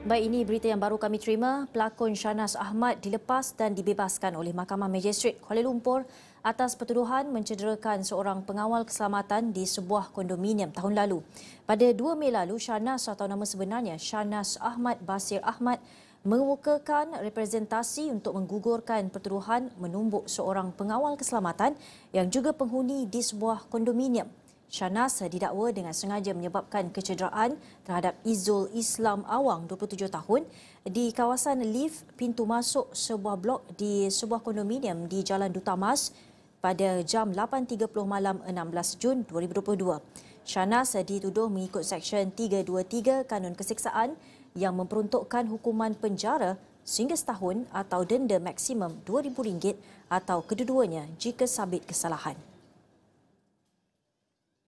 Baik ini berita yang baru kami terima. Pelakon Shanas Ahmad dilepas dan dibebaskan oleh Mahkamah Magistrate Kuala Lumpur atas pertuduhan mencederakan seorang pengawal keselamatan di sebuah kondominium tahun lalu. Pada 2 Mei lalu, Shanas atau nama sebenarnya Shanas Ahmad Basir Ahmad mengemukakan representasi untuk menggugurkan pertuduhan menumbuk seorang pengawal keselamatan yang juga penghuni di sebuah kondominium. Shanas didakwa dengan sengaja menyebabkan kecederaan terhadap Izul Islam Awang 27 tahun di kawasan lift pintu masuk sebuah blok di sebuah kondominium di Jalan Duta Mas pada jam 8.30 malam 16 Jun 2022. Shanas dituduh mengikut Seksyen 323 Kanun Keseksaan yang memperuntukkan hukuman penjara sehingga setahun atau denda maksimum RM2,000 atau kedua-duanya jika sabit kesalahan.